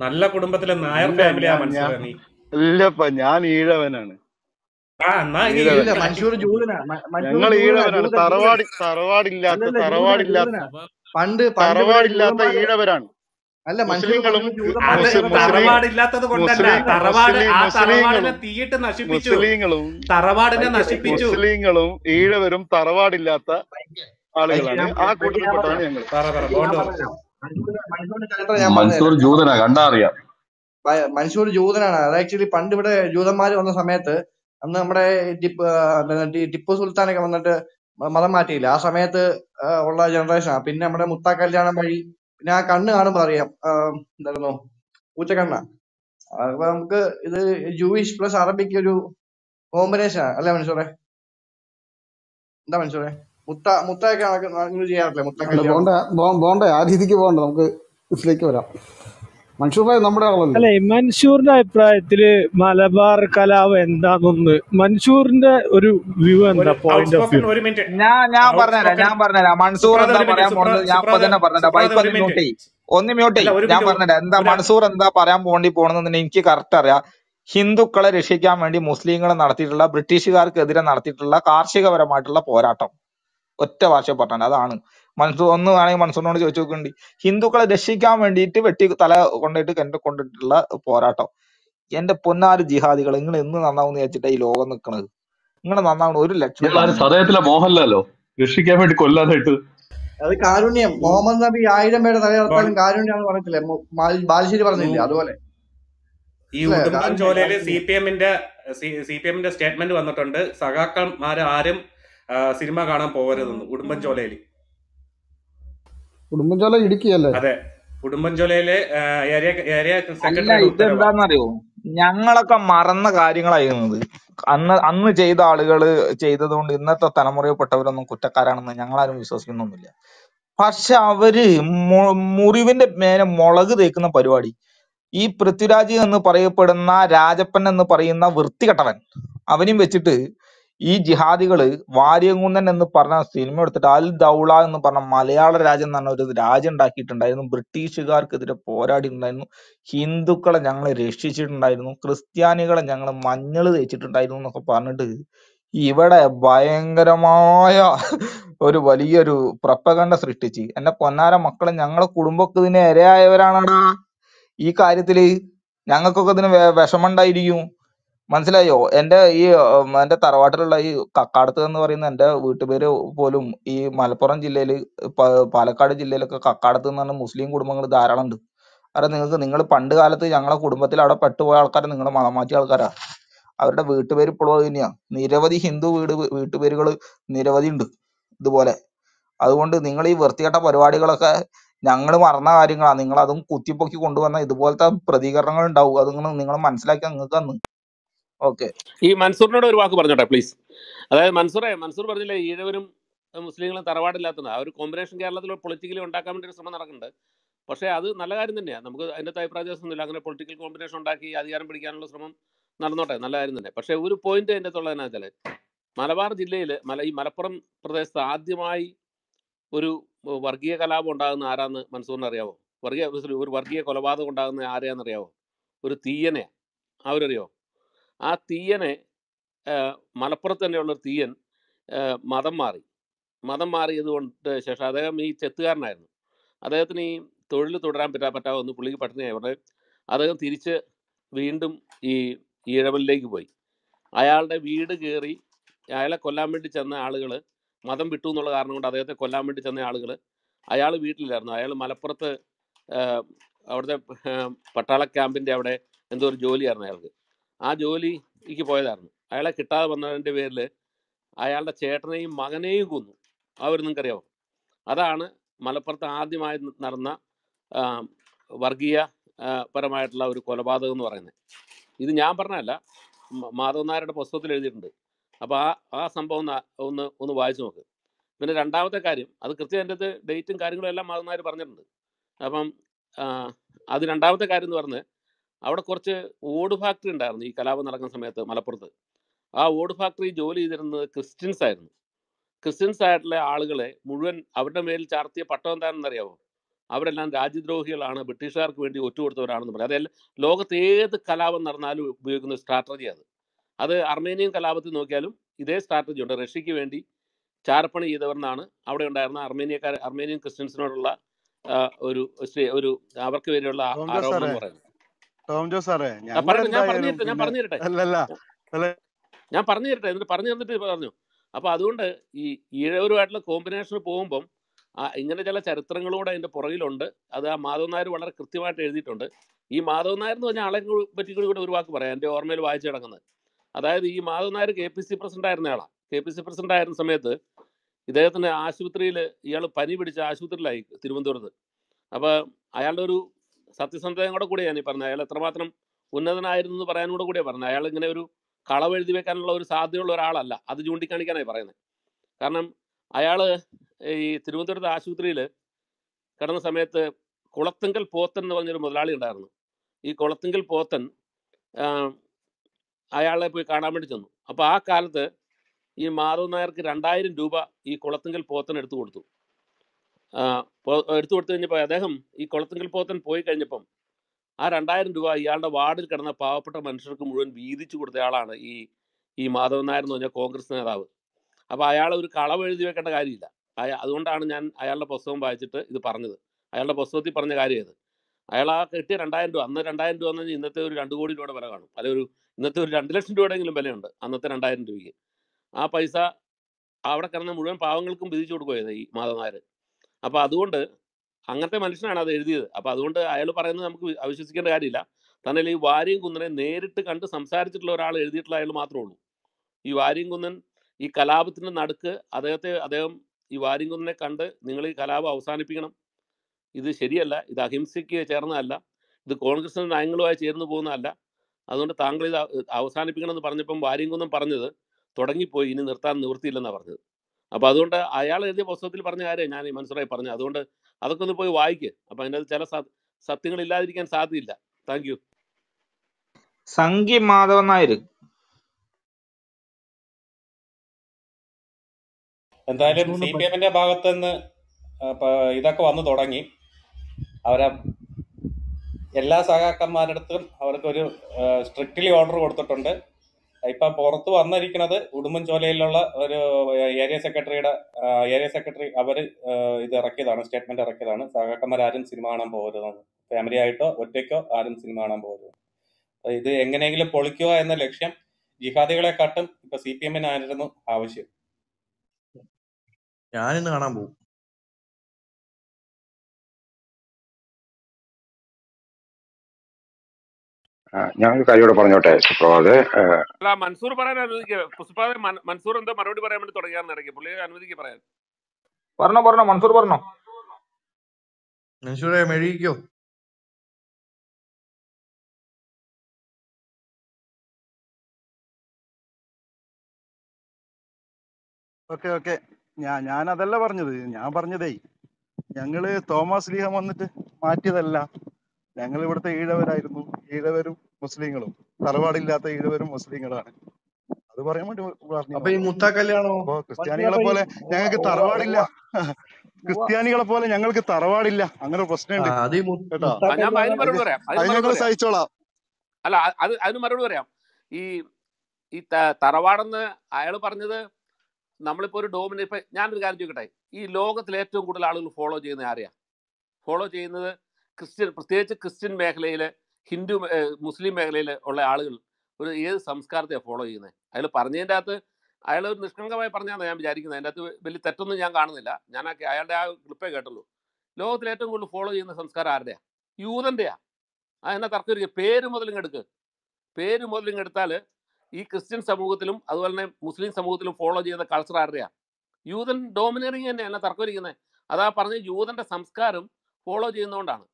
നല്ല കുടുംബത്തിലെ നായർ ഫാമിലിയാ മനസ്സിലായി നീ. ഇല്ലപ്പ ഞാൻ ഈഴവനാണ്. ഞങ്ങൾ ഈഴവനാണ്. തറവാടി തറവാടില്ലാത്ത തറവാടില്ലാത്ത പണ്ട് തറവാടില്ലാത്ത ഈഴവരാണ്. അല്ല മുസ്ലിങ്ങളും തറവാടില്ലാത്തത് കൊണ്ടല്ല. തറവാട് തീയിട്ട് നശിപ്പിച്ചു. മുസ്ലിങ്ങളും തറവാടിനെ നശിപ്പിച്ചു. മുസ്ലിങ്ങളും ഈഴവരും തറവാടില്ലാത്ത ആളുകളാണ്. ആ കൂട്ടത്തിൽപ്പെട്ടാണ് ഞങ്ങൾ. മൻസൂർ ജൂതനാ കണ്ടാ അറിയാം മൻസൂർ ജൂതനാണ്. അത് ആക്ച്വലി പണ്ട് ഇവിടെ ജൂതന്മാർ വന്ന സമയത്ത് അന്ന് നമ്മുടെ ടിപ്പ് സുൽത്താനൊക്കെ വന്നിട്ട് മതം മാറ്റിയില്ല? ആ സമയത്ത് ഉള്ള ജനറേഷൻ പിന്നെ നമ്മുടെ മുത്ത കല്യാണം വഴി പിന്നെ ആ കണ്ണ് കാണുമ്പോ അറിയാം. എന്തായിരുന്നു? പൂച്ചക്കണ്ണ. അപ്പൊ നമുക്ക് ഇത് ജൂയിഷ് പ്ലസ് അറബിക്ക് ഒരു കോമ്പിനേഷൻ അല്ലേ മനുഷ്യരെ? എന്താ മനുഷ്യരെ? മുത്ത മുത്തയൊക്കെ അങ്ങനെ ചെയ്യാറില്ല? മുത്ത ബോണ്ട ആ രീതിക്ക് പോകണ്ട. നമുക്ക് ഇതിലേക്ക് വരാം. മൻഷൂർ ഭായി നമ്മുടെ ആളല്ലേ? അല്ലെ മൻസൂറിന്റെ അഭിപ്രായത്തിൽ മലബാർ കലാപം എന്താണെന്ന് മൻഷൂറിന്റെ ഒരു വ്യൂ എന്താ പോയിന്റ് ഓഫ് വ്യൂ ഒരു മിനിറ്റ് ഞാൻ ഞാൻ പറഞ്ഞുതരാം ഞാൻ പറഞ്ഞുതരാം. മൻസൂർ എന്താ പറയാൻ പോകുന്നത്? ഞാൻ ഇപ്പൊ തന്നെ പറഞ്ഞുതരാം. സുപ്രത ഒന്ന് മ്യൂട്ട് ചെയ്യ്. ഒന്ന് മ്യൂട്ട് ഞാൻ പറഞ്ഞുതരാം. എന്താ മൻസൂർ എന്താ പറയാൻ പോണ്ടി പോണെന്ന് എനിക്ക് കറക്റ്റ് അറിയാം. ഹിന്ദുക്കളെ രക്ഷിക്കാൻ വേണ്ടി മുസ്ലിങ്ങൾ നടത്തിയിട്ടുള്ള ബ്രിട്ടീഷുകാർക്കെതിരെ നടത്തിയിട്ടുള്ള കാർഷികപരമായിട്ടുള്ള പോരാട്ടം. ഒറ്റ ഭാഷ പറഞ്ഞാൽ അതാണ്. മൻസൂർ ഒന്ന് വേണമെങ്കിൽ മൻസൂറിനോട് ചോദിച്ചു നോക്കുന്നുണ്ട് ഹിന്ദുക്കളെ രക്ഷിക്കാൻ വേണ്ടിയിട്ട് വെട്ടി തല കൊണ്ടിട്ട് കെണ്ട കൊണ്ടിട്ടുള്ള പോരാട്ടം. എന്റെ പൊന്നാര് ജിഹാദികൾ നിങ്ങൾ എന്ന് നന്നാവും വിചാരിച്ചിട്ടാ ഈ ലോകം നിൽക്കുന്നത് നിങ്ങൾ നന്നാവണം ഒരു ലക്ഷ്യത്തിലെ ഇയാൾ സദയത്തിലെ മോഹൻലാലോ? രക്ഷിക്കാൻ വേണ്ടി കൊല്ലാനായിട്ട്. അത് കാരുണ്യം. മുഹമ്മദ് നബി ആയിരം പേരെ തലയിറത്താലും കാരുണ്യാന്ന് പറഞ്ഞിട്ടില്ലേ? ബാലശ്ശേരി പറഞ്ഞില്ലേ? അതുപോലെ. ഈ ഉടുമ്പൻ ചോലയിൽ സി പി എമ്മിന്റെ സി പി എമ്മിന്റെ സ്റ്റേറ്റ്മെന്റ് വന്നിട്ടുണ്ട്. സഖാക്കന്മാരെ ആരും സിനിമ കാണാൻ പോകരുതെന്ന്. ഉടുമ്പൻചോലയിൽ. ഉടുമ്പൻചോല ഇടുക്കിയല്ലേ? അതെ. ഉടുമ്പൻചോലയിലെ ഇതെന്താന്നറിയോ? ഞങ്ങളൊക്കെ മറന്ന കാര്യങ്ങളായിരുന്നത്. അന്ന് അന്ന് ചെയ്ത ആളുകൾ ചെയ്തതുകൊണ്ട് ഇന്നത്തെ തലമുറയിൽപ്പെട്ടവരൊന്നും കുറ്റക്കാരാണെന്ന് ഞങ്ങളാരും വിശ്വസിക്കുന്നൊന്നുമില്ല. പക്ഷെ അവർ മുറിവിന്റെ മേലെ മുളക് തേക്കുന്ന പരിപാടി. ഈ പൃഥ്വിരാജ് എന്ന് പറയപ്പെടുന്ന രാജപ്പൻ എന്ന് പറയുന്ന വൃത്തികെട്ടവൻ അവനെയും വെച്ചിട്ട് ഈ ജിഹാദികൾ വാര്യങ്കുന്നൻ എന്ന് പറഞ്ഞ സിനിമ എടുത്തിട്ട് അൽ ദൗള എന്ന് പറഞ്ഞ മലയാള രാജ്യം എന്ന് പറഞ്ഞ ഒരു രാജ്യം ഉണ്ടാക്കിയിട്ടുണ്ടായിരുന്നു. ബ്രിട്ടീഷുകാർക്കെതിരെ പോരാടിയിട്ടുണ്ടായിരുന്നു. ഹിന്ദുക്കളെ ഞങ്ങൾ രക്ഷിച്ചിട്ടുണ്ടായിരുന്നു. ക്രിസ്ത്യാനികളെ ഞങ്ങൾ മഞ്ഞൾ തേച്ചിട്ടുണ്ടായിരുന്നു എന്നൊക്കെ പറഞ്ഞിട്ട് ഇവിടെ ഭയങ്കരമായ ഒരു വലിയൊരു പ്രപ്പകണ്ട സൃഷ്ടിച്ച്. എന്റെ പൊന്നാര മക്കളെ ഞങ്ങളെ കുടുംബമൊക്കെ ഇതിന് ഇരയായവരാണടാ. ഈ കാര്യത്തിൽ ഞങ്ങൾക്കൊക്കെ ഇതിന് വിഷമമുണ്ടായിരിക്കും മനസ്സിലായോ? എന്റെ ഈ എന്റെ തറവാട്ടിലുള്ള ഈ കക്കാടത്ത് എന്ന് പറയുന്ന എന്റെ വീട്ടുപേര് പോലും ഈ മലപ്പുറം ജില്ലയിൽ പാലക്കാട് ജില്ലയിലൊക്കെ കക്കാടത്ത് എന്ന് പറഞ്ഞ മുസ്ലിം കുടുംബങ്ങൾ ധാരാളം ഉണ്ട് കാരണം നിങ്ങൾക്ക് നിങ്ങൾ പണ്ട് കാലത്ത് ഞങ്ങളെ കുടുംബത്തിൽ അവിടെ പെട്ടുപോയ ആൾക്കാരെ നിങ്ങൾ മതമാറ്റിയ ആൾക്കാരാ. അവരുടെ വീട്ടുപേര് ഇപ്പോഴും അത് തന്നെയാ. നിരവധി ഹിന്ദു വീട് വീട്ടുപേരുകൾ നിരവധി ഉണ്ട് ഇതുപോലെ. അതുകൊണ്ട് നിങ്ങൾ ഈ വൃത്തികെട്ട പരിപാടികളൊക്കെ ഞങ്ങൾ മറന്ന കാര്യങ്ങളാണ് നിങ്ങൾ അതും കുത്തിപ്പൊക്കി കൊണ്ടുവന്ന ഇതുപോലത്തെ പ്രതികരണങ്ങൾ ഉണ്ടാവും. അത് നിങ്ങൾ മനസ്സിലാക്കി നിങ്ങൾക്ക് തന്നു ഓക്കെ. ഈ മൻസൂറിനോട് ഒരു വാക്ക് പറഞ്ഞോട്ടെ പ്ലീസ് അതായത് മൻസൂറെ മൻസൂർ പറഞ്ഞില്ലേ ഈഴവരും മുസ്ലിങ്ങളും തറവാടില്ലാത്തത്. ആ ഒരു കോമ്പിനേഷൻ കേരളത്തിൽ പൊളിറ്റിക്കലി ഉണ്ടാക്കാൻ വേണ്ടി ഒരു ശ്രമം നടക്കുന്നുണ്ട്. പക്ഷേ അത് നല്ല കാര്യം തന്നെയാണ് നമുക്ക് അതിന്റെ അഭിപ്രായം ഇല്ല അങ്ങനെ പൊളിറ്റിക്കൽ കോമ്പിനേഷൻ ഉണ്ടാക്കി അധികാരം പിടിക്കാനുള്ള ശ്രമം നടന്നോട്ടെ. നല്ല കാര്യം തന്നെ. പക്ഷേ ഒരു പോയിന്റ് അതിന്റെ അകത്തുള്ള എന്നാ വെച്ചാൽ മലബാർ ജില്ലയിൽ മല ഈ മലപ്പുറം പ്രദേശത്ത് ആദ്യമായി ഒരു വർഗീയ കലാപം ഉണ്ടാകുന്ന ആരാന്ന് മൻസൂറിന് അറിയാവോ? വർഗീയ ഒരു വർഗീയ കൊലപാതകം ഉണ്ടാകുന്ന ആരെയാണെന്ന് അറിയാവോ ഒരു തീയനെ അവരറിയോ? ആ തീയനെ മലപ്പുറത്ത് തന്നെയുള്ള തീയൻ മതം മാറി. മതം മാറിയത് കൊണ്ട് ശേഷം അദ്ദേഹം ഈ ചെത്തുകാരനായിരുന്നു. അദ്ദേഹത്തിന് ഈ തൊഴിൽ തുടരാൻ പറ്റാ പറ്റാവുന്ന പുള്ളിക്ക് പട്ടിണിയായതുകൊണ്ട് അദ്ദേഹം തിരിച്ച് വീണ്ടും ഈ ഈഴവനിലേക്ക് പോയി. അയാളുടെ വീട് കയറി അയാളെ കൊല്ലാൻ വേണ്ടി ചെന്ന ആളുകൾ മതം വിട്ടു എന്നുള്ള കാരണം കൊണ്ട് അദ്ദേഹത്തെ കൊല്ലാൻ വേണ്ടി ചെന്ന ആളുകൾ അയാൾ വീട്ടിലായിരുന്നു അയാൾ മലപ്പുറത്ത് അവിടുത്തെ പട്ടാള ക്യാമ്പിന്റെ അവിടെ എന്തോ ഒരു ജോലിയായിരുന്നു അയാൾക്ക്. ആ ജോലിക്ക് പോയതായിരുന്നു. അയാളെ കിട്ടാതെ വന്നതിന്റെ പേരിൽ അയാളുടെ ചേട്ടനെയും മകനെയും കൊന്നു. അവർ നിങ്ങൾക്കറിയാമോ അതാണ് മലപ്പുറത്ത് ആദ്യമായി നടന്ന വർഗീയ പരമായിട്ടുള്ള ഒരു കൊലപാതകം എന്ന് പറയുന്നത്. ഇത് ഞാൻ പറഞ്ഞതല്ല മ- മാധവൻ നായരുടെ പുസ്തകത്തിൽ എഴുതിയിട്ടുണ്ട്. അപ്പോൾ ആ ആ സംഭവം ഒന്ന് ഒന്ന് വായിച്ചു നോക്ക്. പിന്നെ രണ്ടാമത്തെ കാര്യം അത് കൃത്യം എന്റെ ഡേറ്റും കാര്യങ്ങളും എല്ലാം മാധവൻ നായർ പറഞ്ഞിട്ടുണ്ട്. അപ്പം അത് രണ്ടാമത്തെ കാര്യം എന്ന് പറഞ്ഞ് അവിടെ കുറച്ച് ഓട് ഫാക്ടറി ഉണ്ടായിരുന്നു ഈ കലാപം നടക്കുന്ന സമയത്ത് മലപ്പുറത്ത്. ആ ഓട് ഫാക്ടറി ജോലി ചെയ്തിരുന്നത് ക്രിസ്ത്യൻസ് ആയിരുന്നു. ക്രിസ്ത്യൻസ് ആയിട്ടുള്ള ആളുകളെ മുഴുവൻ അവരുടെ മേൽ ചാർത്തിയ പട്ടം എന്താണെന്ന് അറിയാമോ അവരെല്ലാം രാജ്യദ്രോഹികളാണ് ബ്രിട്ടീഷുകാർക്ക് വേണ്ടി ഒറ്റുകൊടുത്തവരാണെന്ന് പറയും. അതെല്ലാം ലോകത്ത് ഏത് കലാപം നടന്നാലും ഉപയോഗിക്കുന്ന സ്ട്രാറ്റജി അത്. അത് അർമേനിയൻ കലാപത്തിൽ നോക്കിയാലും ഇതേ സ്ട്രാറ്റജി ഉണ്ട്. റഷ്യക്ക് വേണ്ടി ചാരപ്പണി ചെയ്തവർന്നാണ് അവിടെ ഉണ്ടായിരുന്ന അർമേനിയക്കാർ അർമേനിയൻ ക്രിസ്ത്യൻസിനോടുള്ള ഒരു ഒരു അവർക്ക് വേണ്ടിയുള്ള ആരോപണം പറയുന്നത്. ടോം ജോസ് സാറേ ഞാൻ അല്ലല്ല ഞാൻ പറഞ്ഞു തരട്ടെ എന്നിട്ട് പറഞ്ഞു തന്നിട്ട് പറഞ്ഞു. അപ്പൊ അതുകൊണ്ട് ഈ ഈഴവരുമായിട്ടുള്ള കോമ്പിനേഷൻ പോകുമ്പം ഇങ്ങനെ ചില ചരിത്രങ്ങളൂടെ അതിന്റെ പുറകിലുണ്ട്. അത് ആ മാധവൻ നായർ വളരെ കൃത്യമായിട്ട് എഴുതിയിട്ടുണ്ട്. ഈ മാധവൻ നായർ എന്ന് പറഞ്ഞാൽ ആളെ പറ്റി കൂടി കൂടെ ഒരു വാക്ക് പറയാം എന്റെ ഓർമ്മയിൽ വായിച്ചു കിടക്കുന്നത്. അതായത് ഈ Madhavan Nair K P C president ആയിരുന്ന ആളാണ് കെ പി സി പ്രസിഡന്റ് ആയിരുന്ന സമയത്ത് ഇദ്ദേഹത്തിന് ആശുപത്രിയിൽ ഇയാൾ പനി പിടിച്ച ആശുപത്രിയിലായി തിരുവനന്തപുരത്ത്. അപ്പോൾ അയാളുടെ ഒരു സത്യസന്ധതയും കൂടെ കൂടിയാണ് ഈ പറഞ്ഞത്. അയാൾ എത്രമാത്രം ഉന്നതനായിരുന്നു എന്ന് പറയാനും കൂടെ കൂടിയാണ് പറഞ്ഞത്. അയാൾ ഇങ്ങനെ ഒരു കളവ് എഴുതി വെക്കാനുള്ള ഒരു സാധ്യതയുള്ള ഒരാളല്ല. അത് ചൂണ്ടിക്കാണിക്കാനായി പറയുന്നത്. കാരണം അയാൾ ഈ തിരുവനന്തപുരത്ത് ആശുപത്രിയിൽ കിടന്ന സമയത്ത് കുളത്തുങ്കൽ പോത്തൻ എന്ന് പറഞ്ഞൊരു മുതലാളി ഉണ്ടായിരുന്നു. ഈ കുളത്തുങ്കൽ പോത്തൻ അയാളെ പോയി കാണാൻ വേണ്ടി ചെന്നു. അപ്പോൾ ആ കാലത്ത് ഈ മാധവ് നായർക്ക് രണ്ടായിരം രൂപ ഈ കുളത്തുങ്കൽ പോത്തൻ എടുത്തു കൊടുത്തു. എടുത്തു കൊടുത്തു കഴിഞ്ഞപ്പോൾ അദ്ദേഹം ഈ കുളത്തിങ്കൽ പോത്തൻ പോയി കഴിഞ്ഞപ്പം ആ രണ്ടായിരം രൂപ ഇയാളുടെ വാർഡിൽ കിടന്ന പാവപ്പെട്ട മനുഷ്യർക്ക് മുഴുവൻ വീതിച്ചു കൊടുത്തയാളാണ് ഈ ഈ മാധവൻ നായർ എന്ന് പറഞ്ഞ കോൺഗ്രസ് നേതാവ്. അപ്പോൾ അയാൾ ഒരു കളവ് എഴുതി വെക്കേണ്ട കാര്യമില്ല. അയാ അതുകൊണ്ടാണ് ഞാൻ അയാളുടെ പുസ്തകം വായിച്ചിട്ട് ഇത് പറഞ്ഞത്. അയാളുടെ പുസ്തകത്തിൽ പറഞ്ഞ കാര്യം ഇത് അയാൾ ആ കിട്ടിയ രണ്ടായിരം രൂപ അന്ന് രണ്ടായിരം രൂപ എന്ന് പറഞ്ഞാൽ ഇന്നത്തെ ഒരു രണ്ട് കോടി രൂപയുടെ വില കാണും. അല്ലെങ്കിൽ ഒരു ഇന്നത്തെ ഒരു രണ്ട് ലക്ഷം രൂപയുടെയെങ്കിലും വിലയുണ്ട് അന്നത്തെ രണ്ടായിരം രൂപയ്ക്ക്. ആ പൈസ അവിടെ കിടന്ന മുഴുവൻ പാവങ്ങൾക്കും വിധിച്ചു കൊടുക്കുകയത് ഈ മാധവൻ നായർ. അപ്പോൾ അതുകൊണ്ട് അങ്ങനത്തെ മനുഷ്യനാണ് അത് എഴുതിയത്. അപ്പോൾ അതുകൊണ്ട് അയാൾ പറയുന്നത് നമുക്ക് അവിശ്വസിക്കേണ്ട കാര്യമില്ല. തന്നെ ഈ വാര്യം കുന്നനെ നേരിട്ട് കണ്ട് സംസാരിച്ചിട്ടുള്ള ഒരാൾ എഴുതിയിട്ടുള്ള അയാൾ മാത്രമേ ഉള്ളൂ. ഈ വാര്യം കുന്നൻ ഈ കലാപത്തിന്റെ നടുക്ക് അദ്ദേഹത്തെ അദ്ദേഹം ഈ വാര്യം കുന്നനെ കണ്ട് നിങ്ങൾ ഈ കലാപം അവസാനിപ്പിക്കണം. ഇത് ശരിയല്ല. ഇത് അഹിംസയ്ക്ക് ചേർന്നതല്ല. ഇത് കോൺഗ്രസിന്റെ നയങ്ങളുമായി ചേർന്ന് പോകുന്നതല്ല. അതുകൊണ്ട് താങ്കൾ ഇത് അവസാനിപ്പിക്കണം എന്ന് പറഞ്ഞപ്പം വാരിയംകുന്നം പറഞ്ഞത് തുടങ്ങിപ്പോയി. ഇനി നിർത്താൻ നിവൃത്തിയില്ലെന്നാണ് പറഞ്ഞത്. അപ്പോൾ അതുകൊണ്ട് അയാൾ എഴുതിയ പുസ്തകത്തിൽ പറഞ്ഞ കാര്യം ഞാൻ ഈ മനസ്സിലായി പറഞ്ഞത് അതുകൊണ്ട് അതൊക്കെ ഒന്ന് പോയി വായിക്കുക അപ്പോൾ അതിന്റെ ചില സത്യങ്ങൾ ഇല്ലാതിരിക്കാൻ സാധ്യതയില്ല. Thank you. സംഘി മാധവൻ നായർ. എന്തായാലും സി പ- പി എമ്മിന്റെ ഭാഗത്ത് നിന്ന് ഇതൊക്കെ വന്നു തുടങ്ങി. അവരെ എല്ലാ സഹാക്കന്മാരുടെ അടുത്തും അവർക്കൊരു സ്ട്രിക്റ്റ്ലി ഓർഡർ കൊടുത്തിട്ടുണ്ട്. ഇപ്പൊ പുറത്ത് വന്നിരിക്കുന്നത് ഉടുമ്പൻചോലയിലുള്ള ഒരു ഏരിയ സെക്രട്ടറിയുടെ ഏരിയ സെക്രട്ടറി അവർ ഇത് ഇറക്കിയതാണ് സ്റ്റേറ്റ്മെന്റ് ഇറക്കിയതാണ്. സഹാക്കന്മാരാരും സിനിമ കാണാൻ പോകരുതെന്ന് ഫാമിലി ആയിട്ടോ ഒറ്റയ്ക്കോ ആരും സിനിമ കാണാൻ പോകരുത്. ഇത് എങ്ങനെയെങ്കിലും പൊളിക്കുക എന്ന ലക്ഷ്യം ജിഹാദികളെ കാട്ടും. ഇപ്പൊ സി പി എമ്മിനായിരുന്നു ആവശ്യം. ഞാനിന്ന് കാണാൻ പോകും ഞാനൊരു കാര്യം കൂടെ പറഞ്ഞോട്ടെ സുപ്രഭാത്. അല്ല മൻസൂർ പറയാൻ അനുവദിക്കുക മൻസൂർ എന്തോ മറുപടി പറയാൻ വേണ്ടി തുടങ്ങിയാന്ന് ഇടയ്ക്ക്. പുള്ളിയെ അനുവദിക്കുക പറയാൻ. പറഞ്ഞോ പറഞ്ഞോ മൻസൂർ പറഞ്ഞോ. മൻസൂറെ മെഴുകിക്കോ? Okay okay. ഞാൻ ഞാൻ അതല്ല പറഞ്ഞത്. ഞാൻ പറഞ്ഞതേ ഞങ്ങൾ തോമസ് ലീഹം വന്നിട്ട് മാറ്റിയതല്ല. ഞങ്ങൾ ഇവിടുത്തെ ഈഴവരായിരുന്നു. ഈഴവരും മുസ്ലിങ്ങളും. തറവാടില്ലാത്ത ഈഴവരും മുസ്ലിങ്ങളാണ്. അത് പറയാൻ വേണ്ടി പറഞ്ഞു ക്രിസ്ത്യാനികളെ പോലെ ഞങ്ങൾക്ക് തറവാടില്ല. ക്രിസ്ത്യാനികളെ പോലെ ഞങ്ങൾക്ക് തറവാടില്ല. അങ്ങനെ പ്രശ്നമുണ്ട്. കേട്ടോ? അത് ഞങ്ങൾ സഹിച്ചോളാം. അല്ല അത് അതിന് മറുപടി പറയാം. ഈ ഈ തറവാടെന്ന് അയാൾ പറഞ്ഞത് നമ്മളിപ്പോ ഒരു ഡോമിനെ ഇപ്പൊ ഞാനൊരു കാര്യം ചോദിക്കട്ടെ? ഈ ലോകത്തിൽ ഏറ്റവും കൂടുതൽ ആളുകൾ ഫോളോ ചെയ്യുന്ന ആരെയാ? ഫോളോ ചെയ്യുന്നത് ക്രിസ്ത്യൻ പ്രത്യേകിച്ച് ക്രിസ്ത്യൻ മേഖലയിൽ ഹിന്ദു മുസ്ലിം മേഖലയിൽ ഉള്ള ആളുകൾ ഒരു ഏത് സംസ്കാരത്തെയാണ് ഫോളോ ചെയ്യുന്നത് അയാൾ പറഞ്ഞതിന്റെ അകത്ത് അയാൾ ഒരു നിഷ്കളങ്കമായി പറഞ്ഞാണ് ഞാൻ വിചാരിക്കുന്നത് അതിന്റെ അകത്ത് വലിയ തെറ്റൊന്നും ഞാൻ കാണുന്നില്ല. ഞാൻ അയാളുടെ ആ ക്ലിപ്പേ കേട്ടുള്ളൂ. ലോകത്തിൽ ഏറ്റവും കൂടുതൽ ഫോളോ ചെയ്യുന്ന സംസ്കാരം ആരുടെയാ? യൂതന്റെയാ അതെന്നെ തർക്കം പേര് മുതലും എടുക്ക്. പേര് മുതലും എടുത്താൽ ഈ ക്രിസ്ത്യൻ സമൂഹത്തിലും അതുപോലെ തന്നെ മുസ്ലിം സമൂഹത്തിലും ഫോളോ ചെയ്യുന്ന കൾച്ചർ ആരുടെയാ? യൂതൻ ഡോമിനേറിങ് തന്നെ എന്നാ തർക്കമിരിക്കുന്നത് അതാ പറഞ്ഞ യൂതന്റെ സംസ്കാരം ഫോളോ ചെയ്യുന്നതുകൊണ്ടാണ്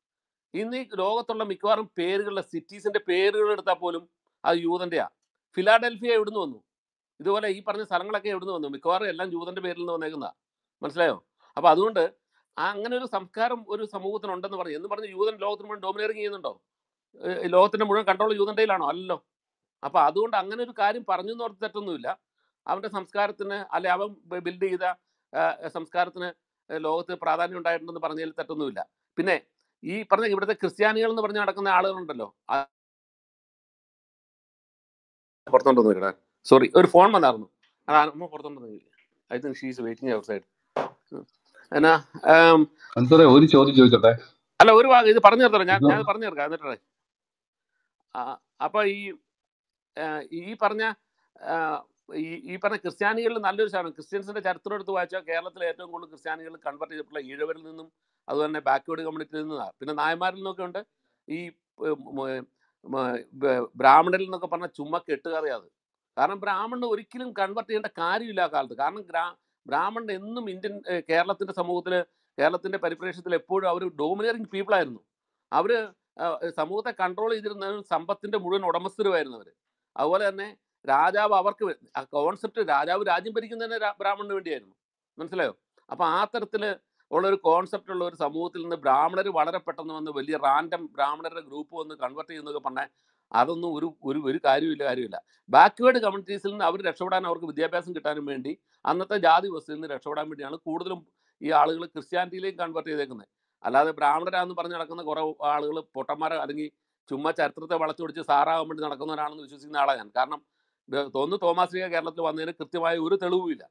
ഇന്ന് ഈ ലോകത്തുള്ള മിക്കവാറും പേരുകളുടെ സിറ്റീസിന്റെ പേരുകൾ എടുത്താൽ പോലും അത് യൂതന്റെയാ. ഫിലാഡൽഫിയ എവിടുന്ന് വന്നു? ഇതുപോലെ ഈ പറഞ്ഞ സ്ഥലങ്ങളൊക്കെ എവിടുന്ന് വന്നു? മിക്കവാറും എല്ലാം യൂതന്റെ പേരിൽ നിന്ന് വന്നേക്കുന്നതാ. മനസ്സിലായോ? അപ്പൊ അതുകൊണ്ട് ആ അങ്ങനെ ഒരു സംസ്കാരം ഒരു സമൂഹത്തിനുണ്ടെന്ന് പറഞ്ഞു എന്ന് പറഞ്ഞ് യൂതൻ ലോകത്തിന് മുഴുവൻ ഡോമിനറിങ് ചെയ്യുന്നുണ്ടോ? ലോകത്തിന്റെ മുഴുവൻ കൺട്രോൾ യൂതന്റെ കയ്യിലാണോ അല്ലല്ലോ. അപ്പൊ അതുകൊണ്ട് അങ്ങനെ ഒരു കാര്യം പറഞ്ഞു എന്ന് ഓർത്ത് തെറ്റൊന്നുമില്ല. അവന്റെ സംസ്കാരത്തിന് അല്ലെ അവൻ ബിൽഡ് ചെയ്ത സംസ്കാരത്തിന് ലോകത്ത് പ്രാധാന്യം ഉണ്ടായിട്ടുണ്ടെന്ന് പറഞ്ഞതിൽ തെറ്റൊന്നുമില്ല. പിന്നെ ഈ പറഞ്ഞ ഇവിടുത്തെ ക്രിസ്ത്യാനികൾ എന്ന് പറഞ്ഞ് നടക്കുന്ന ആളുകളുണ്ടല്ലോ. ആ പുറത്തോണ്ട് നിൽക്കട്ടെ സോറി ഒരു ഫോൺ വന്നായിരുന്നു. അതാ അമ്മ പുറത്തോണ്ട് I think she's waiting outside എന്നാ ഒരു ചോദ്യം ചോദിച്ചോട്ടെ? അല്ല ഒരു ഭാഗം ഇത് പറഞ്ഞു തരത്തോ ഞാൻ ഞാൻ പറഞ്ഞു തീർക്കാം. എന്നിട്ടേ അപ്പൊ ഈ ഈ പറഞ്ഞ ഈ ഈ പറഞ്ഞ ക്രിസ്ത്യാനികളിൽ നല്ലൊരു ശതമാനം ക്രിസ്ത്യൻസിന്റെ ചരിത്രം എടുത്ത് വായിച്ചാൽ കേരളത്തിലെ ഏറ്റവും കൂടുതൽ ക്രിസ്ത്യാനികൾ കൺവെർട്ട് ചെയ്തിട്ടുള്ള ഈഴവരിൽ നിന്നും അതുപോലെ തന്നെ ബാക്ക്വേർഡ് കമ്മ്യൂണിറ്റിയിൽ നിന്നാണ്. പിന്നെ നായന്മാരിൽ നിന്നൊക്കെ ഉണ്ട് ഈ ബ്രാഹ്മണരിൽ നിന്നൊക്കെ പറഞ്ഞ ചുമ്മാ കെട്ടുകറിയാത് കാരണം ബ്രാഹ്മണൻ ഒരിക്കലും കൺവെർട്ട് ചെയ്യേണ്ട കാര്യമില്ല ആ കാലത്ത്. കാരണം ബ്രാഹ്മണൻ എന്നും ഇന്ത്യൻ കേരളത്തിന്റെ സമൂഹത്തിൽ കേരളത്തിന്റെ പരിപ്രേക്ഷത്തിൽ എപ്പോഴും അവർ ഡോമിനേറിംഗ് പീപ്പിൾ ആയിരുന്നു. അവർ സമൂഹത്തെ കൺട്രോൾ ചെയ്തിരുന്ന സമ്പത്തിന്റെ മുഴുവൻ ഉടമസ്ഥരുമായിരുന്നു അവർ അതുപോലെ തന്നെ രാജാവ് അവർക്ക് ആ കോൺസെപ്റ്റ് രാജാവ് രാജ്യം ഭരിക്കുന്ന തന്നെ ബ്രാഹ്മണന് വേണ്ടിയായിരുന്നു. മനസ്സിലായോ? അപ്പൊ ആ തരത്തിൽ ഉള്ള ഒരു കോൺസെപ്റ്റ് ഉള്ള ഒരു സമൂഹത്തിൽ നിന്ന് ബ്രാഹ്മണർ വളരെ പെട്ടെന്ന് വന്ന് വലിയ റാൻഡം ബ്രാഹ്മണരുടെ ഗ്രൂപ്പ് വന്ന് കൺവെർട്ട് ചെയ്യുന്നൊക്കെ പറഞ്ഞാൽ അതൊന്നും ഒരു ഒരു ഒരു കാര്യമില്ല കാര്യമില്ല ബാക്ക്വേർഡ് കമ്മ്യൂണിറ്റീസിൽ നിന്ന് അവർ രക്ഷപ്പെടാൻ അവർക്ക് വിദ്യാഭ്യാസം കിട്ടാനും വേണ്ടി അന്നത്തെ ജാതി വ്യവസ്ഥയിൽ നിന്ന് രക്ഷപ്പെടാൻ വേണ്ടിയാണ് കൂടുതലും ഈ ആളുകൾ ക്രിസ്ത്യാനിറ്റിയിലേക്ക് കൺവെർട്ട് ചെയ്തേക്കുന്നത് അല്ലാതെ ബ്രാഹ്മണരാന്ന് പറഞ്ഞ് നടക്കുന്ന കുറേ ആളുകൾ പൊട്ടന്മാരെ അല്ലെങ്കിൽ ചുമ്മാ ചരിത്രത്തെ വളച്ചു പിടിച്ച് സാറാകാൻ വേണ്ടി നടക്കുന്നവരാണെന്ന് വിശ്വസിക്കുന്ന ആളാണ് ഞാൻ. കാരണം തോന്നുന്നു തോമാസ് ലീഗ കേരളത്തിൽ വന്നതിന് കൃത്യമായ ഒരു തെളിവുമില്ല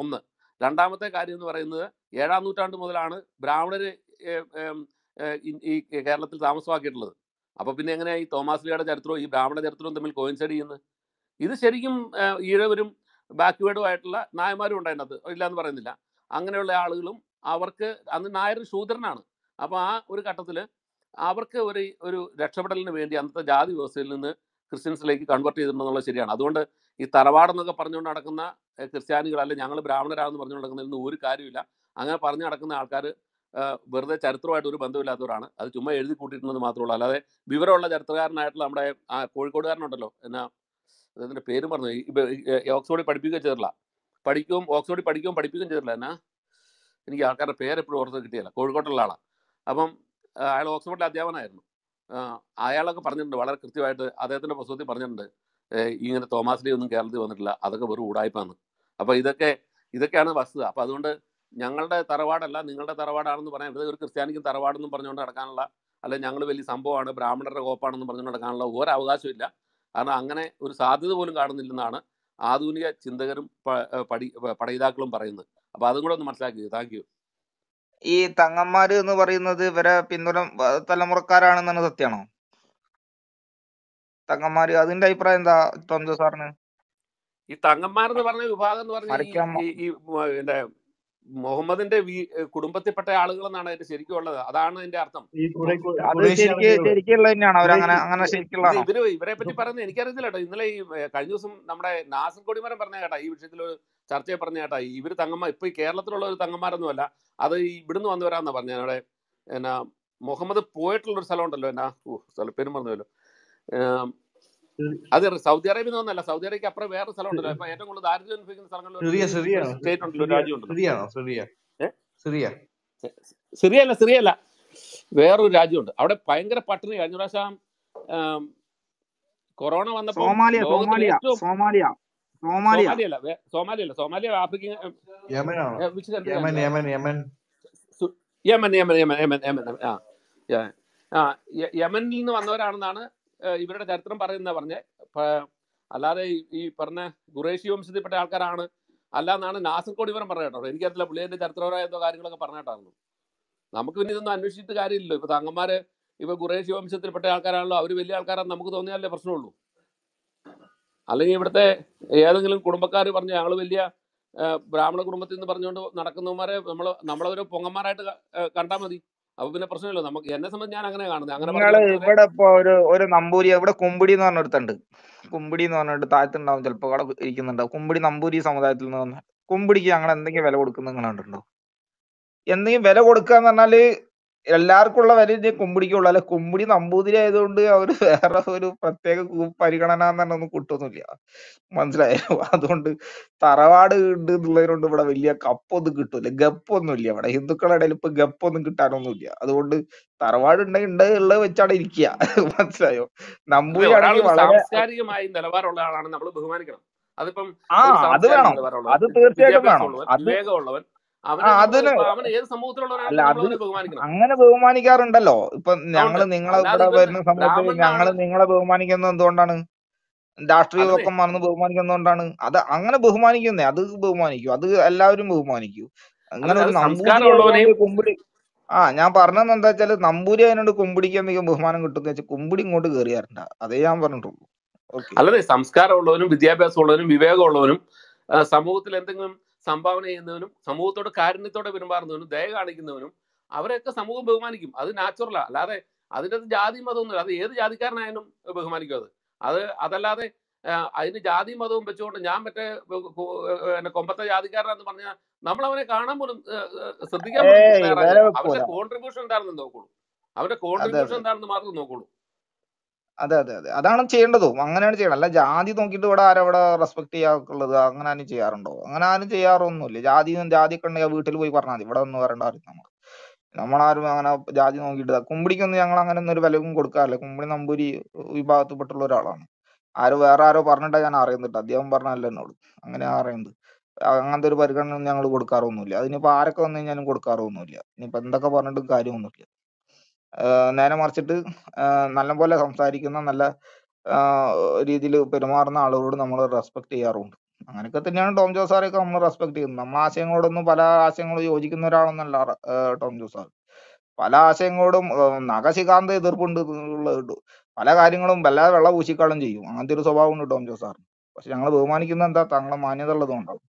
ഒന്ന്. രണ്ടാമത്തെ കാര്യം എന്ന് പറയുന്നത് ഏഴാം നൂറ്റാണ്ട് മുതലാണ് ബ്രാഹ്മണർ ഈ കേരളത്തിൽ താമസമാക്കിയിട്ടുള്ളത്. അപ്പൊ പിന്നെ എങ്ങനെയാ ഈ തോമാസ് ലീഗയുടെ ചരിത്രവും ഈ ബ്രാഹ്മണ ചരിത്രവും തമ്മിൽ കോയിൻസൈഡ് ചെയ്യുന്നത്? ഇത് ശരിക്കും ഈഴവരും ബാക്ക്വേർഡും ആയിട്ടുള്ള നായന്മാരും ഉണ്ടായിരുന്നത് ഇല്ല എന്ന് പറയുന്നില്ല. അങ്ങനെയുള്ള ആളുകളും അവർക്ക് അന്ന് നായർ ശൂദ്രനാണ്. അപ്പോൾ ആ ഒരു ഘട്ടത്തിൽ അവർക്ക് ഒരു ഒരു രക്ഷപ്പെടലിന് വേണ്ടി അന്നത്തെ ജാതി വ്യവസ്ഥയിൽ നിന്ന് ക്രിസ്ത്യൻസിലേക്ക് കൺവേർട്ട് ചെയ്തിട്ടുണ്ടെന്നുള്ളത് ശരിയാണ്. അതുകൊണ്ട് ഈ തറവാടെന്നൊക്കെ പറഞ്ഞുകൊണ്ട് നടക്കുന്ന ക്രിസ്ത്യാനികൾ അല്ലെ ഞങ്ങൾ ബ്രാഹ്മണരാണെന്ന് പറഞ്ഞു നടക്കുന്നതിന് ഒരു കാര്യമില്ല അങ്ങനെ പറഞ്ഞു നടക്കുന്ന ആൾക്കാർ വെറുതെ ചരിത്രമായിട്ട് ഒരു ബന്ധമില്ലാത്തവരാണ് അത് ചുമ്മാ എഴുതി കൂട്ടിയിട്ടുണ്ടെന്ന് മാത്രമേ ഉള്ളൂ. അല്ലാതെ വിവരമുള്ള ചരിത്രകാരനായിട്ടുള്ള നമ്മുടെ ആ കോഴിക്കോടുകാരനുണ്ടല്ലോ. എന്നാ അതിന്റെ പേര് പറഞ്ഞു ഓക്സ്ഫോർഡിൽ പഠിപ്പിക്കുകയും ചെയ്തിട്ടില്ല. പഠിക്കുകയും ഓക്സ്ഫോർഡിൽ പഠിക്കുകയും പഠിപ്പിക്കുകയും ചെയ്തിട്ടില്ല. എന്നാ? എനിക്ക് ആൾക്കാരുടെ പേരെപ്പോഴും ഓർത്ത് കിട്ടിയില്ല. കോഴിക്കോട്ടുള്ള ആളാണ് അപ്പം അയാൾ ഓക്സ്ഫോർഡിലെ അധ്യാപനമായിരുന്നു അയാളൊക്കെ പറഞ്ഞിട്ടുണ്ട് വളരെ കൃത്യമായിട്ട് അദ്ദേഹത്തിന്റെ പുസ്തകത്തിൽ പറഞ്ഞിട്ടുണ്ട്. ഇങ്ങനെ തോമാസ് ഒന്നും കേരളത്തിൽ വന്നിട്ടില്ല അതൊക്കെ വെറും ഉടായ്പാന്ന് അപ്പൊ ഇതൊക്കെ ഇതൊക്കെയാണ് വസ്തുത. അപ്പൊ അതുകൊണ്ട് ഞങ്ങളുടെ തറവാടല്ല നിങ്ങളുടെ തറവാടാണെന്ന് പറയാൻ ഇത് ഒരു ക്രിസ്ത്യാനിക്കും തറവാടെന്നും പറഞ്ഞുകൊണ്ട് നടക്കാനുള്ള അല്ലെ ഞങ്ങൾ വലിയ സംഭവമാണ് ബ്രാഹ്മണരുടെ കോപ്പാണെന്ന് പറഞ്ഞുകൊണ്ട് നടക്കാനുള്ള ഒരു അവകാശവും ഇല്ല കാരണം അങ്ങനെ ഒരു സാധ്യത പോലും കാണുന്നില്ലെന്നാണ് ആധുനിക ചിന്തകരും പഠി പറയുന്നത്. അപ്പൊ അതും കൂടെ ഒന്ന് മനസ്സിലാക്കി താങ്ക് ഈ തങ്ങന്മാര് എന്ന് പറയുന്നത് ഇവരെ പിന്തുണ തലമുറക്കാരാണെന്നാണ് സത്യമാണോ തങ്ങന്മാര് അതിന്റെ അഭിപ്രായം എന്താ ടോംജോ സാറിന്? ഈ തങ്ങന്മാരെന്ന് പറഞ്ഞ വിഭാഗം എന്ന് പറഞ്ഞാൽ ഈ മുഹമ്മദിന്റെ വീ കുടുംബത്തിൽപ്പെട്ട ആളുകൾ എന്നാണ് അതിന്റെ ശരിക്കും ഉള്ളത്. അതാണ് അതിന്റെ അർത്ഥം. ഇവർ ഇവരെ പറ്റി പറയുന്നത് എനിക്കറിയത്തില്ല കേട്ടോ ഇന്നലെ ഈ കഴിഞ്ഞ ദിവസം നമ്മുടെ നാസർ കൊടിമരം പറഞ്ഞ കേട്ടാ ഈ വിഷയത്തിൽ ഒരു ചർച്ചയെ പറഞ്ഞ കേട്ടാ ഇവർ തങ്ങന്മാർ ഇപ്പൊ ഈ കേരളത്തിലുള്ള ഒരു തങ്ങന്മാരൊന്നുമല്ല അത് ഇവിടുന്ന് വന്നവരാന്നാ പറഞ്ഞ അവിടെ എന്നാ മുഹമ്മദ് പോയിട്ടുള്ള ഒരു സ്ഥലം ഉണ്ടല്ലോ എന്നാ ഓ സ്ഥലപ്പേരും പറഞ്ഞല്ലോ അത് സൗദി അറേബ്യ ഒന്നല്ല സൗദി അറേബ്യക്ക് അപ്പുറം വേറെ സ്ഥലമുണ്ടല്ലോ. ഇപ്പൊ ഏറ്റവും കൂടുതൽ ദാരിദ്ര്യം അനുഭവിക്കുന്ന സ്ഥലങ്ങളിൽ സ്റ്റേറ്റ് ഉണ്ടല്ലോ രാജ്യമുണ്ടോ. സിറിയ അല്ല സിറിയ. അല്ല വേറൊരു രാജ്യമുണ്ട്. അവിടെ ഭയങ്കര പട്ടിണി. കഴിഞ്ഞ പ്രാവശ്യം കൊറോണ വന്നപ്പോ Somalia Somalia Somalia Somalia. Somalia Somalia African Yemen Yemen Yemen Yemen. Yemen Yemen Yemen ആ യമനിൽ നിന്ന് വന്നവരാണെന്നാണ് ഇവരുടെ ചരിത്രം പറയുന്ന പറഞ്ഞേ. അല്ലാതെ ഈ- പറഞ്ഞ ഖുറേഷി വംശത്തിൽപ്പെട്ട ആൾക്കാരാണ്. അല്ലാന്നാണ് നാസർകോട് ഇവരും പറഞ്ഞ കേട്ടോ. എനിക്കറിയില്ല പുള്ളിയുടെ ചരിത്രപരമായ എന്തോ കാര്യങ്ങളൊക്കെ പറഞ്ഞിട്ടായിരുന്നു നമുക്ക് പിന്നെ ഇതൊന്നും അന്വേഷിച്ചിട്ട് കാര്യമില്ലല്ലോ. ഇപ്പൊ തങ്ങന്മാര് ഇപ്പൊ ഖുറേഷി വംശത്തിൽപ്പെട്ട ആൾക്കാരാണല്ലോ. അവർ വലിയ ആൾക്കാരാണ് നമുക്ക് തോന്നിയാലേ പ്രശ്നമുള്ളൂ. അല്ലെങ്കിൽ ഇവിടുത്തെ ഏതെങ്കിലും കുടുംബക്കാർ പറഞ്ഞു ഞങ്ങൾ വലിയ ബ്രാഹ്മണ കുടുംബത്തിൽ നിന്ന് പറഞ്ഞുകൊണ്ട് നടക്കുന്നവന്മാരെ നമ്മൾ നമ്മളൊരു പൊങ്ങന്മാരായിട്ട് കണ്ടാൽ മതി. അപ്പൊ പിന്നെ പ്രശ്നമില്ല. നമുക്ക് എന്നെ സംബന്ധിച്ച് ഞാൻ അങ്ങനെ കാണുന്നത് അങ്ങനെ ഇവിടെ ഇപ്പൊ ഒരു ഒരു നമ്പൂരി ഇവിടെ കുമ്പിടി എന്ന് പറഞ്ഞിടത്തുണ്ട് കുമ്പിടി എന്ന് പറഞ്ഞിട്ട് താഴത്തുണ്ടാവും. ചിലപ്പോ അവിടെ ഇരിക്കുന്നുണ്ടാവും. കുമ്പിടി നമ്പൂരി സമുദായത്തിൽ നിന്ന് കുമ്പിടിക്ക് ഞങ്ങൾ എന്തെങ്കിലും വില കൊടുക്കുന്ന നിങ്ങൾ കണ്ടിട്ടുണ്ടോ? എന്തെങ്കിലും വില കൊടുക്കുക എന്ന് പറഞ്ഞാൽ എല്ലാവർക്കും ഉള്ള വില കുമ്പിടിക്കുള്ളൂ. അല്ലെ കുമ്പിടി നമ്പൂതിരി ആയതുകൊണ്ട് അവർ വേറെ ഒരു പ്രത്യേക പരിഗണന എന്ന് പറഞ്ഞൊന്നും കിട്ടുന്നില്ല മനസ്സിലായോ? അതുകൊണ്ട് തറവാട് ഉണ്ട് എന്നുള്ളതിനോണ്ട് ഇവിടെ വലിയ കപ്പൊന്നും കിട്ടൂല. ഗപ്പൊന്നും ഇല്ല ഇവിടെ. ഹിന്ദുക്കളുടെ ഇടയിൽ ഇപ്പൊ ഗപ്പൊന്നും കിട്ടാനൊന്നുമില്ല. അതുകൊണ്ട് തറവാട് ഉണ്ടെങ്കിൽ ഉണ്ട് ഉള്ളത് വെച്ചാണ് ഇരിക്കുക. മനസ്സിലായോ? നമ്പൂതിരി നമ്പൂരി ആണെങ്കിൽ വളരെ സാംസ്കാരികമായി നിലവാരമുള്ള ആളാണ് നമ്മൾ ബഹുമാനിക്കണം. അതിപ്പം ആ അത് വേണം. അത് തീർച്ചയായിട്ടും വേണം. വിവേകമുള്ളവൻ അങ്ങനെ ബഹുമാനിക്കാറുണ്ടല്ലോ. ഇപ്പൊ ഞങ്ങൾ നിങ്ങളെ ഇവിടെ വരുന്ന സമയത്ത് ഞങ്ങൾ നിങ്ങളെ ബഹുമാനിക്കുന്നത് എന്തുകൊണ്ടാണ്? രാഷ്ട്രീയമൊക്കെ മറന്ന് ബഹുമാനിക്കുന്നതുകൊണ്ടാണ് അത് അങ്ങനെ ബഹുമാനിക്കുന്നേ. അത് ബഹുമാനിക്കൂ. അത് എല്ലാവരും ബഹുമാനിക്കൂ. അങ്ങനെ ഒരു നമ്പൂതിരി കുമ്പിടി ആ ഞാൻ പറഞ്ഞത് എന്താ വെച്ചാൽ നമ്പൂരി അതിനോട് കുമ്പിടിക്ക് എന്തെങ്കിലും ബഹുമാനം കിട്ടുന്ന വെച്ചാൽ കുമ്പിടി ഇങ്ങോട്ട് കയറിയാറുണ്ട് അതേ ഞാൻ പറഞ്ഞിട്ടുള്ളൂ. അല്ലേ സംസ്കാരമുള്ളവനും വിദ്യാഭ്യാസമുള്ളവനും വിവേകമുള്ളവനും സമൂഹത്തിൽ എന്തെങ്കിലും സംഭാവന ചെയ്യുന്നവനും സമൂഹത്തോട് കാരുണ്യത്തോടെ പെരുമാറുന്നവനും ദയ കാണിക്കുന്നവനും അവരെയൊക്കെ സമൂഹം ബഹുമാനിക്കും. അത് നാച്ചുറലാ അല്ലാതെ അതിന്റെ അത് ജാതി മതമൊന്നുമില്ല. അത് ഏത് ജാതിക്കാരനായാലും ബഹുമാനിക്കും അത്. അത് അതല്ലാതെ അതിന് ജാതി മതവും വെച്ചുകൊണ്ട് ഞാൻ മറ്റേ കൊമ്പത്തെ ജാതിക്കാരനാന്ന് പറഞ്ഞാൽ നമ്മൾ അവനെ കാണാൻ പോലും ശ്രദ്ധിക്കാൻ അവന്റെ കോൺട്രിബ്യൂഷൻ എന്താണെന്ന് നോക്കുള്ളൂ. അവരുടെ കോൺട്രിബ്യൂഷൻ എന്താണെന്ന് മാത്രം നോക്കുള്ളൂ. അതെ അതെ അതെ. അതാണ് ചെയ്യേണ്ടതും. അങ്ങനെയാണ് ചെയ്യണം. അല്ല ജാതി നോക്കിയിട്ട് ഇവിടെ ആരാ ഇവിടെ റെസ്പെക്ട് ചെയ്യാറുള്ളത് അങ്ങനെ ആരും ചെയ്യാറുണ്ടോ? അങ്ങനെ ആരും ചെയ്യാറൊന്നുമില്ല. ജാതി ജാതി ഉണ്ടെങ്കിൽ വീട്ടിൽ പോയി പറഞ്ഞാൽ മതി. ഇവിടെ ഒന്നും വരേണ്ട ആരും നമ്മൾ നമ്മളാരും അങ്ങനെ ജാതി നോക്കിയിട്ട് കുമ്പിടിക്കൊന്നും ഞങ്ങൾ അങ്ങനെ ഒന്നും ഒരു വിലവും കൊടുക്കാറില്ല. കുമ്പിടി നമ്പൂരി വിഭാഗത്തിൽപ്പെട്ടുള്ള ഒരാളാണ്. ആരോ വേറെ ആരോ പറഞ്ഞിട്ടാ ഞാൻ അറിയുന്നുണ്ട് അദ്ദേഹം പറഞ്ഞല്ല എന്നോട്. അങ്ങനെ അറിയുന്നത്. അങ്ങനത്തെ ഒരു പരിഗണന ഞങ്ങൾ കൊടുക്കാറൊന്നുമില്ല. അതിനിപ്പോ ആരൊക്കെ വന്നു കഴിഞ്ഞാലും കൊടുക്കാറൊന്നുമില്ല. ഇനിയിപ്പോ എന്തൊക്കെ പറഞ്ഞിട്ടും കാര്യമൊന്നുമില്ല. നേരെ മറിച്ചിട്ട് നല്ലപോലെ സംസാരിക്കുന്ന നല്ല രീതിയിൽ പെരുമാറുന്ന ആളുകളോട് നമ്മൾ റെസ്പെക്ട് ചെയ്യാറുണ്ട്. അങ്ങനെയൊക്കെ തന്നെയാണ് ടോം ജോസ് സാറെയൊക്കെ നമ്മൾ റെസ്പെക്ട് ചെയ്യുന്നത്. നമ്മൾ ആശയങ്ങളോടൊന്നും പല ആശയങ്ങളും യോജിക്കുന്ന ഒരാളൊന്നല്ല ടോം ജോസ് സാർ പല ആശയങ്ങളോടും നഖശികാന്ത എതിർപ്പുണ്ട് ഉള്ളത് പല കാര്യങ്ങളും വല്ലാതെ വെള്ള പൂശിക്കാളും ചെയ്യും. അങ്ങനത്തെ ഒരു സ്വഭാവം ഉണ്ട് ടോം ജോസ് സാറിന്. പക്ഷെ ഞങ്ങൾ ബഹുമാനിക്കുന്നത് എന്താ? തങ്ങളെ മാന്യത ഉള്ളത് കൊണ്ടാണ്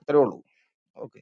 അത്രേ ഉള്ളൂ. ഓക്കെ.